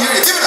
you,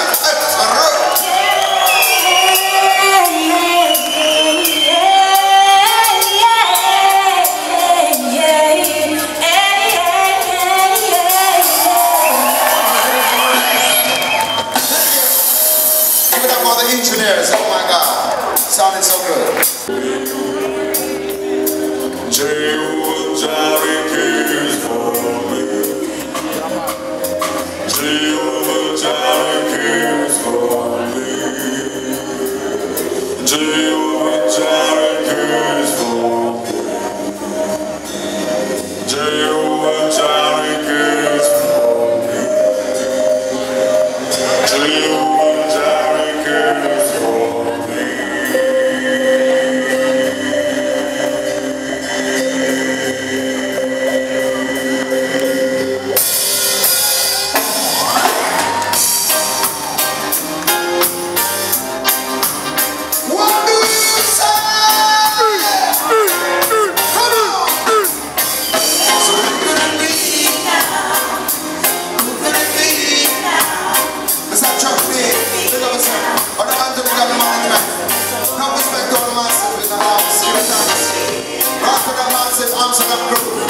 all of myself,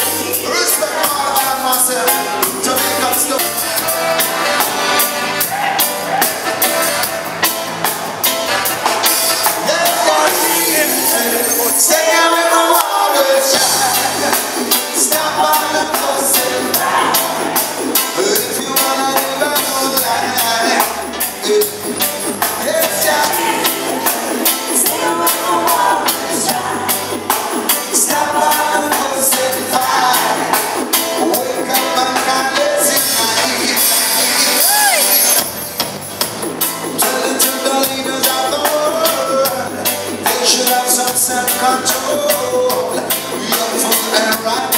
right?